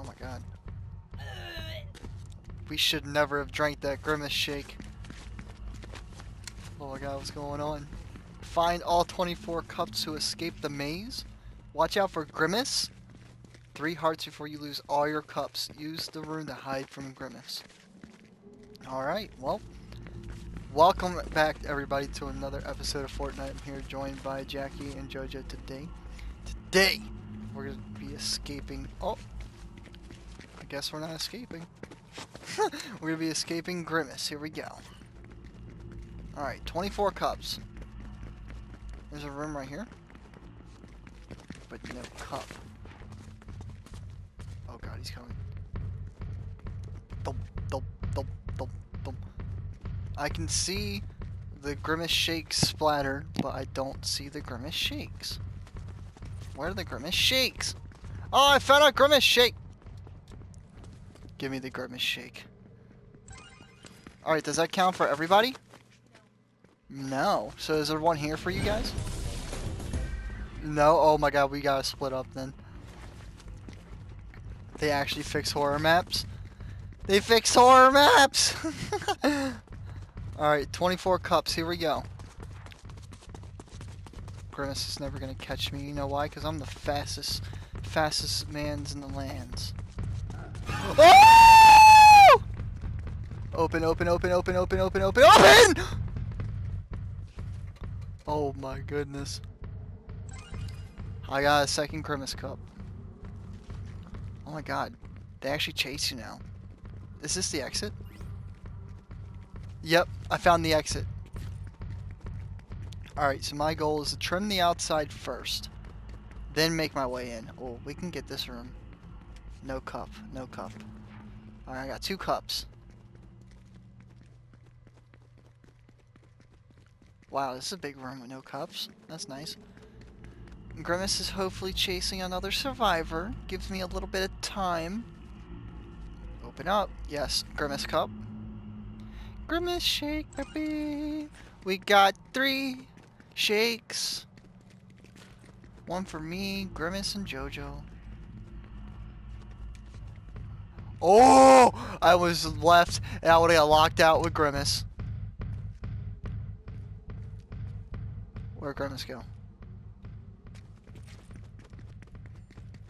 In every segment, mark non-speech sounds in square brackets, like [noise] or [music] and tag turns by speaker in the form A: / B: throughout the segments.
A: Oh my god. We should never have drank that Grimace shake. Oh my god, what's going on? Find all 24 cups to escape the maze. Watch out for Grimace. Three hearts before you lose all your cups. Use the rune to hide from Grimace. Alright, well. Welcome back everybody to another episode of Fortnite. I'm here joined by Jackie and Jojo today. Today, we're going to be escaping... Oh! Guess we're not escaping. [laughs] we're to be escaping Grimace. Here we go. Alright, 24 cups. There's a room right here. But no cup. Oh god, he's coming. Thump, thump, thump, thump, thump. I can see the Grimace Shakes splatter, but I don't see the Grimace Shakes. Where are the Grimace Shakes? Oh, I found a Grimace Shake! Give me the Grimace Shake. Alright, does that count for everybody? No. So is there one here for you guys? No? Oh my god, we gotta split up then. They actually fix horror maps? They fix horror maps! [laughs] Alright, 24 cups, here we go. Grimace is never gonna catch me, you know why? Because I'm the fastest, fastest mans in the lands. Oh! Open, open, open, open, open, open, open, open! Oh my goodness. I got a second Grimace Cup. Oh my god. They actually chase you now. Is this the exit? Yep, I found the exit. Alright, so my goal is to trim the outside first. Then make my way in. Oh, we can get this room. No cup, no cup. Alright, I got two cups. Wow, this is a big room with no cups. That's nice. Grimace is hopefully chasing another survivor. Gives me a little bit of time. Open up. Yes, Grimace cup. Grimace shake, baby. We got three shakes. One for me, Grimace, and Jojo. Oh! I was left and I would have got locked out with Grimace. Where'd Grimace go?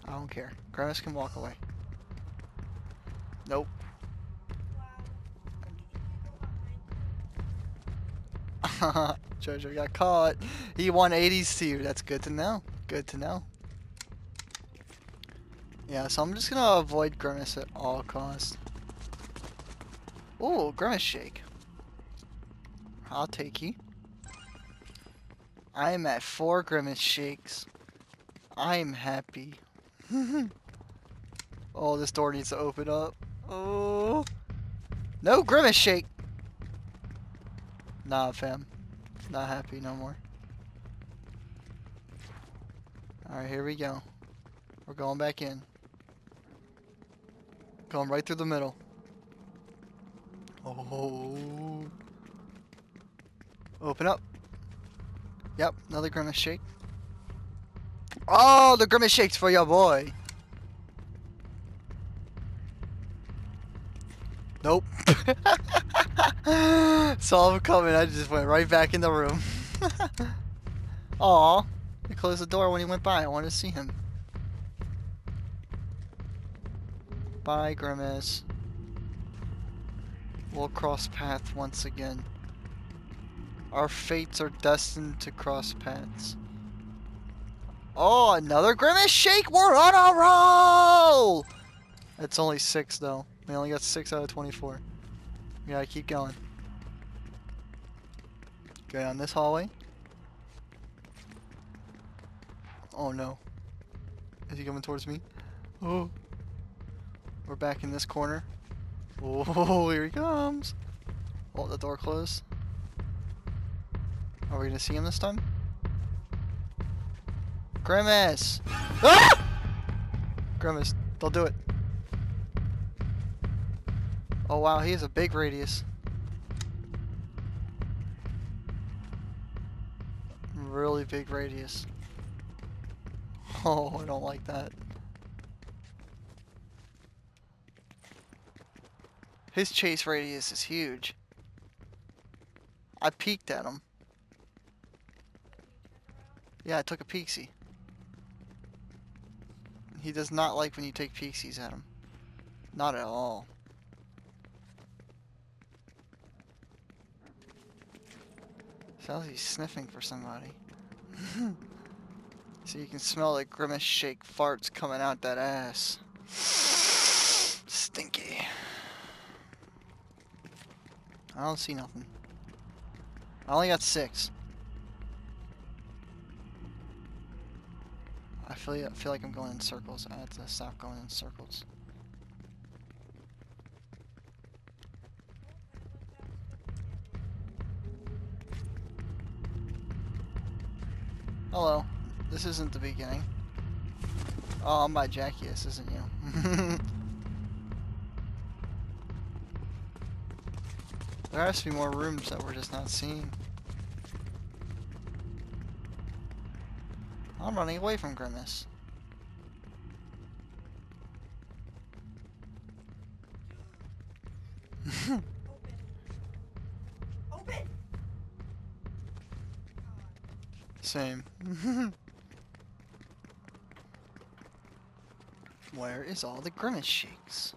A: I don't care. Grimace can walk away. Nope. [laughs] Jojo got caught. He won 80s to you. That's good to know. Good to know. Yeah, so I'm just gonna avoid Grimace at all costs. Oh, Grimace Shake. I'll take you. I am at four Grimace Shakes. I am happy. [laughs] oh, this door needs to open up. Oh. No Grimace Shake! Nah, fam. Not happy no more. Alright, here we go. We're going back in. Going right through the middle. Oh. Open up. Yep, another Grimace Shake. Oh, the Grimace Shakes for your boy. Nope. [laughs] Saw him coming, I just went right back in the room. [laughs] Aw, he closed the door when he went by. I wanted to see him. Bye, Grimace. We'll cross path once again. Our fates are destined to cross paths. Oh, another Grimace Shake! We're on a roll! It's only six, though. We only got six out of 24. We gotta keep going. Go down this hallway. Oh no. Is he coming towards me? Oh. We're back in this corner. Oh, here he comes. Oh, the door closed. Are we gonna see him this time? Grimace! Ah! Grimace, they'll do it. Oh wow, he has a big radius. Really big radius. Oh, I don't like that. His chase radius is huge. I peeked at him. Yeah, I took a peeksy. He does not like when you take peeksies at him. Not at all. Sounds like he's sniffing for somebody. [laughs] so you can smell the grimace shake farts coming out that ass. I don't see nothing. I only got six. I feel I feel like I'm going in circles. I have to stop going in circles. Hello. This isn't the beginning. Oh, I'm by Jackie. This isn't you. [laughs] there has to be more rooms that we're just not seeing. I'm running away from Grimace.
B: Open. [laughs] Open.
A: Same. [laughs] Where is all the Grimace shakes?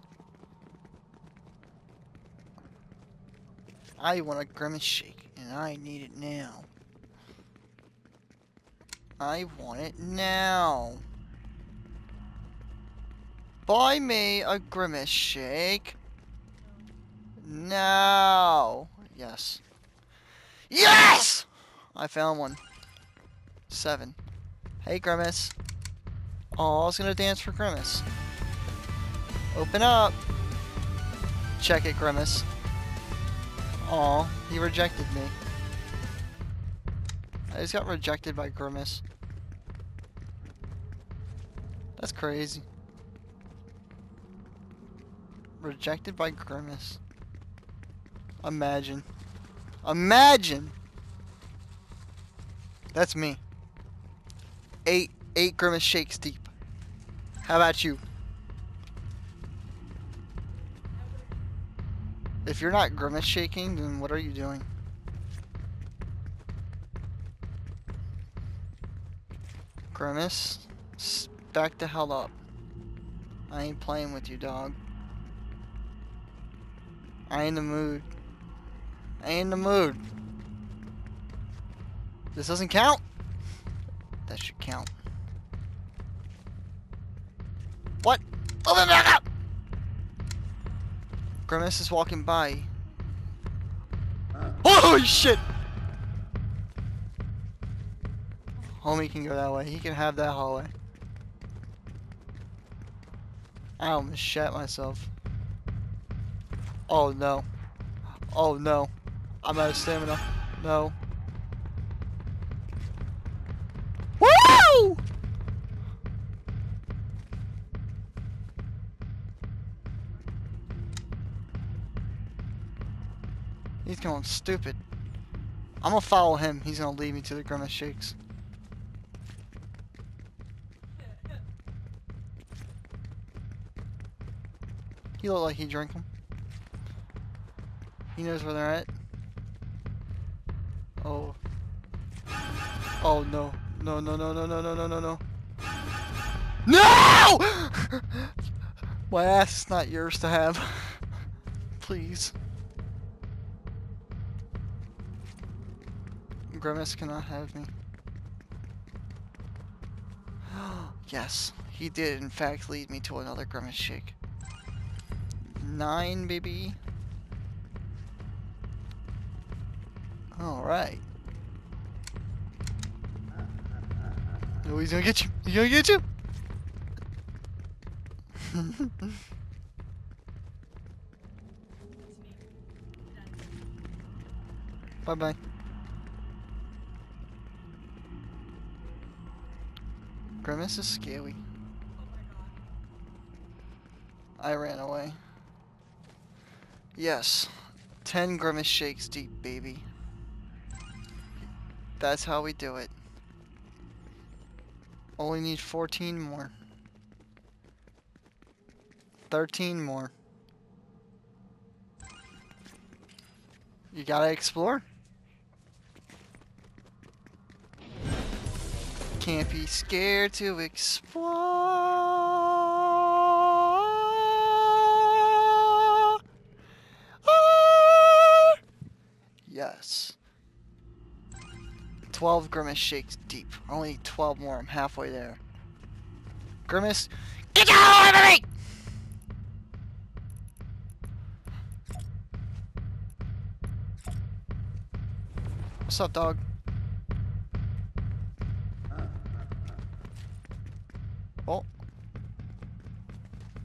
A: I want a Grimace shake, and I need it now. I want it now. Buy me a Grimace shake. Now. Yes. Yes! I found one. Seven. Hey, Grimace. Oh, I was gonna dance for Grimace. Open up. Check it, Grimace. Aw, he rejected me. Uh, I just got rejected by Grimace. That's crazy. Rejected by Grimace. Imagine. Imagine! That's me. Eight, eight Grimace shakes deep. How about you? If you're not Grimace shaking, then what are you doing? Grimace, back the hell up. I ain't playing with you, dog. I ain't in the mood. I ain't in the mood. This doesn't count? That should count. What? Up! Grimace is walking by. Uh. Holy shit! Homie can go that way. He can have that hallway. I almost shat myself. Oh no. Oh no. I'm out of stamina. No. He's going stupid. I'm gonna follow him. He's gonna lead me to the Grimace Shakes. He look like he drank them. He knows where they're at. Oh. Oh no. No no no no no no no no no. No! [laughs] My ass is not yours to have. [laughs] Please. Grimace cannot have me. [gasps] yes, he did in fact lead me to another Grimace shake. Nine, baby. Alright. Oh, he's gonna get you. He's gonna get you. [laughs] Bye, bye Grimace is scary. I ran away. Yes. 10 Grimace shakes deep, baby. That's how we do it. Only need 14 more. 13 more. You gotta explore. Can't be scared to explore. Ah! Yes. 12 Grimace shakes deep. Only need 12 more. I'm halfway there. Grimace, get away from me! What's up, dog?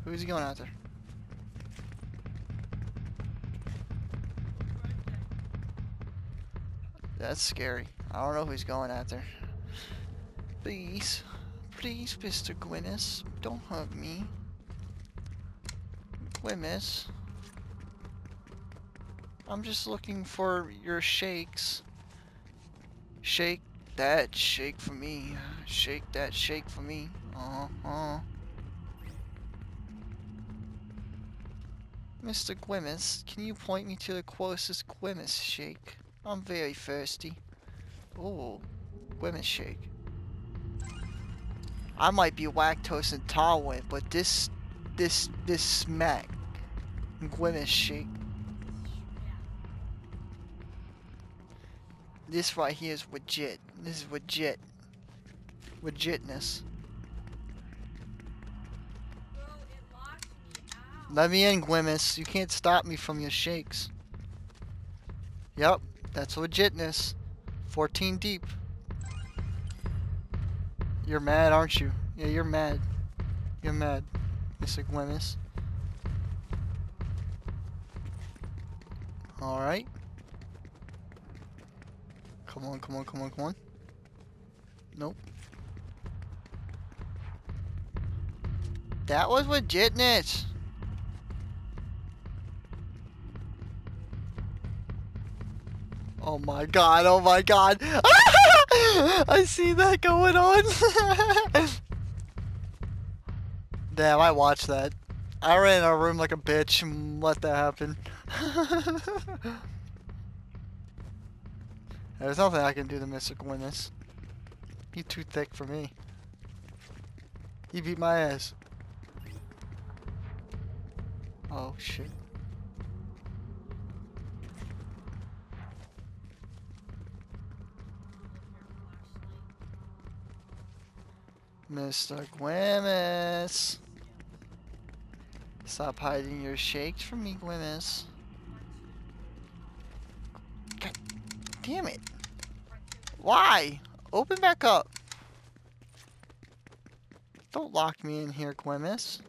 A: Who's he going after? That's scary. I don't know who he's going after. Please. Please, Mr. Gwynnis. Don't hurt me. Gwynnis. I'm just looking for your shakes. Shake that shake for me. Shake that shake for me. Uh-huh. Mr. Gwynnis, can you point me to the closest Gwynnis shake? I'm very thirsty. Oh, Gwynnis shake. I might be lactose intolerant, but this, this, this smack Gwynnis shake. This right here is legit. This is legit. Legitness. Let me in, Gwynnis. You can't stop me from your shakes. Yep, that's legitness. 14 deep. You're mad, aren't you? Yeah, you're mad. You're mad, Mr. Gwynnis. Alright. Come on, come on, come on, come on. Nope. That was legitness. Oh my god, oh my god. [laughs] I see that going on. [laughs] Damn, I watched that. I ran in our room like a bitch and let that happen. [laughs] There's nothing I can do to Mystic win this. He's too thick for me. He beat my ass. Oh shit. Mr. Gwynnis. Stop hiding your shakes from me, Gwynnis. God damn it. Why? Open back up. Don't lock me in here, Gwynnis.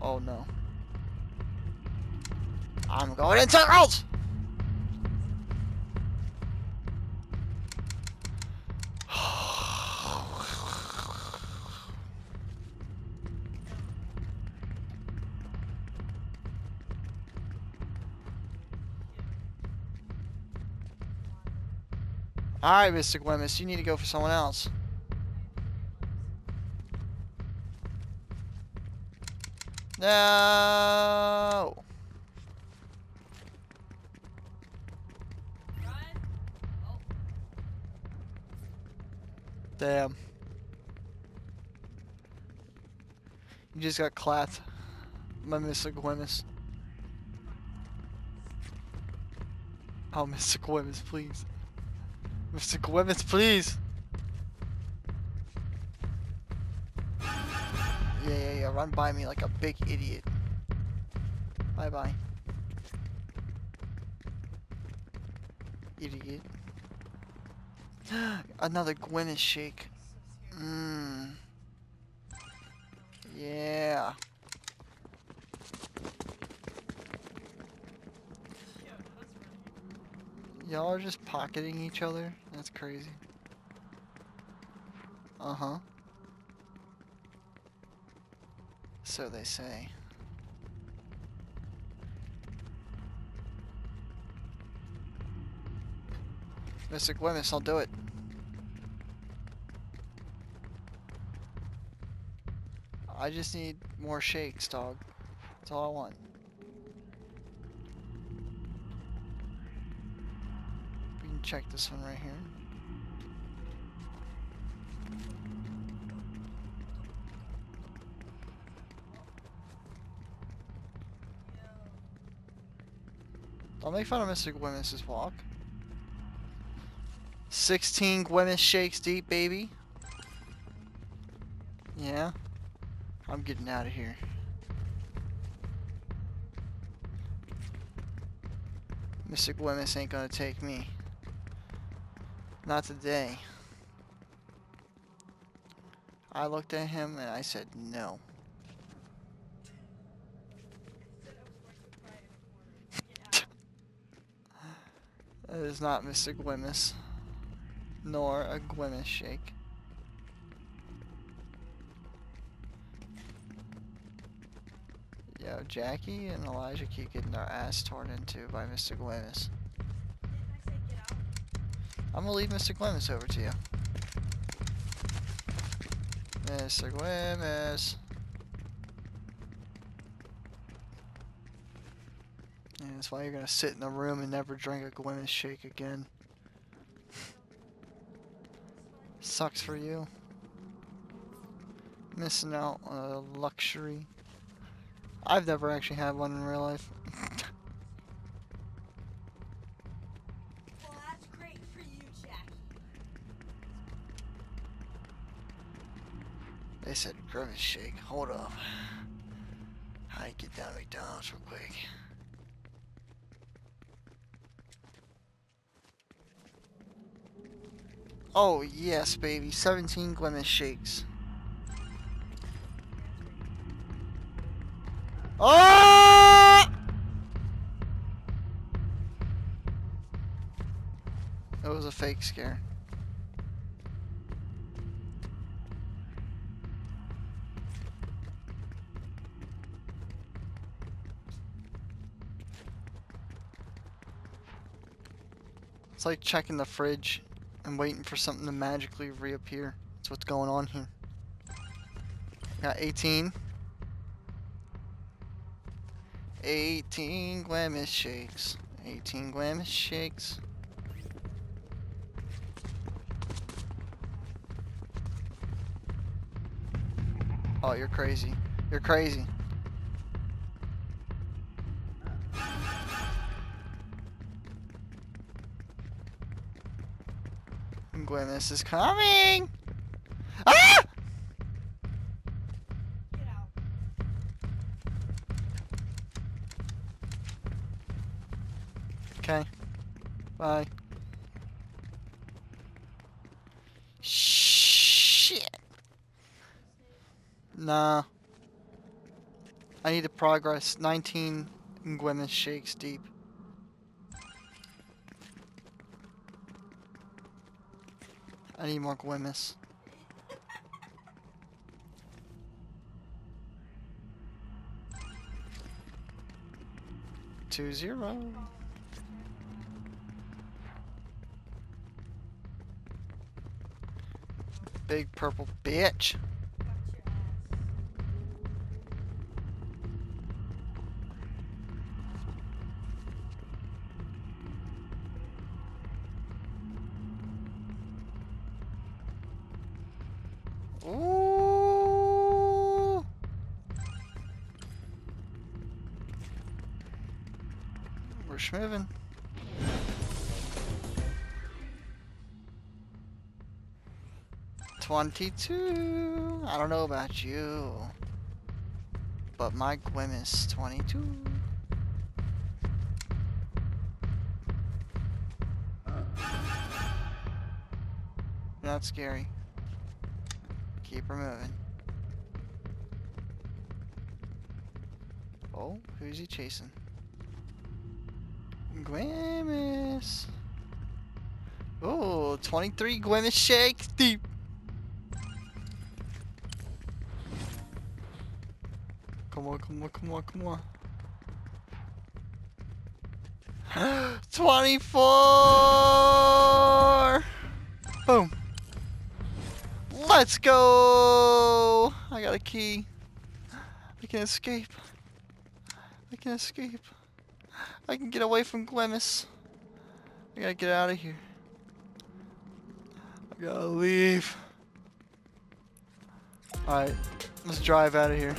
A: Oh no. I'm going in circles! Alright, Mr. Gwynnis, you need to go for someone else. No. Damn. You just got clapped by Mr. Gwynnis. Oh, Mr. Gwynnis, please. Mr. Gwynnis, please. Yeah, yeah, yeah. Run by me like a big idiot. Bye bye. Idiot. [gasps] Another Gwynnis shake. Mmm. Yeah. Y'all are just pocketing each other? That's crazy. Uh-huh. So they say. Mr. Gwynnis, I'll do it. I just need more shakes, dog. That's all I want. Check this one right here. Don't make fun of Mr. Gwyneth's walk. 16 Gwyneth shakes deep, baby. Yeah. I'm getting out of here. Mr. Gwyneth ain't gonna take me. Not today. I looked at him and I said no. [laughs] That is not Mr. Gwyneth. Nor a Gwyneth shake. Yo, Jackie and Elijah keep getting their ass torn into by Mr. Gwyneth. I'm gonna leave Mr. Gwyneth over to you. Mr. Gwyneth. And that's why you're gonna sit in the room and never drink a Gwyneth shake again. Sucks for you. Missing out on a luxury. I've never actually had one in real life. [laughs] grimace shake. Hold up. I get down to McDonald's real quick. Oh yes, baby. 17 grimace shakes. Ah! Oh! It was a fake scare. It's like checking the fridge and waiting for something to magically reappear. That's what's going on here. Got 18. 18 Glamis shakes. 18 Glamis shakes. Oh, you're crazy. You're crazy. Gwyneth is coming! Ah! Okay. Bye. Shit. Nah. I need to progress. 19 Gwyneth shakes deep. I need more Gwyneths. Two zero. Big purple bitch. Ooh. We're schmoving. Twenty-two. I don't know about you, but my Gwyn is twenty-two. Not scary. Keep her moving. Oh, who's he chasing? Gwyneth. Oh, 23 Gwyneth shakes deep. Come on, come on, come on, come on. [gasps] 24! Boom. Let's go! I got a key. I can escape. I can escape. I can get away from Glemis. I gotta get out of here. I gotta leave. Alright, let's drive out of here.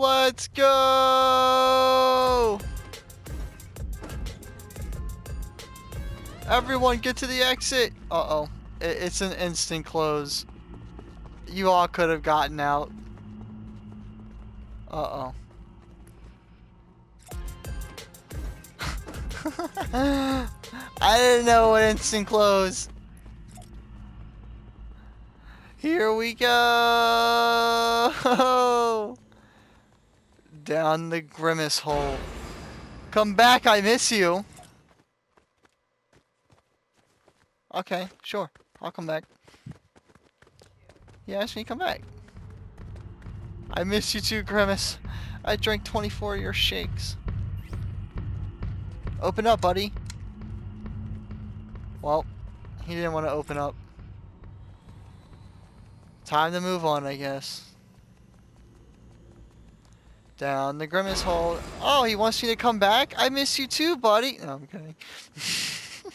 A: Let's go! Everyone get to the exit! Uh-oh. It's an instant close. You all could have gotten out. Uh-oh. [laughs] I didn't know what instant close. Here we go! [laughs] Down the grimace hole. Come back, I miss you. Okay, sure. I'll come back. You asked me to come back. I miss you too, Grimace. I drank 24 of your shakes. Open up, buddy. Well, he didn't want to open up. Time to move on, I guess. Down the Grimace hole. Oh, he wants me to come back? I miss you too, buddy. No, I'm kidding. [laughs]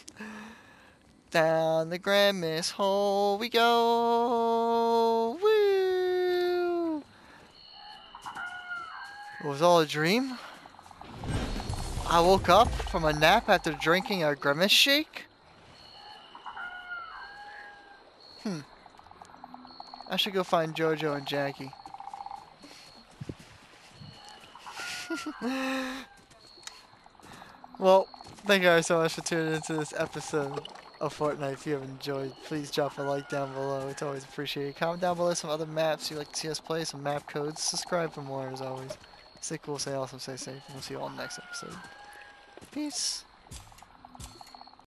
A: Down the Grimace hole we go. Woo! It was all a dream? I woke up from a nap after drinking a Grimace shake? Hmm. I should go find Jojo and Jackie. [laughs] well, thank you guys so much for tuning into this episode of Fortnite. If you have enjoyed, please drop a like down below. It's always appreciated. Comment down below some other maps you'd like to see us play, some map codes. Subscribe for more as always. Stay cool, stay awesome, stay safe, and we'll see you all next episode. Peace.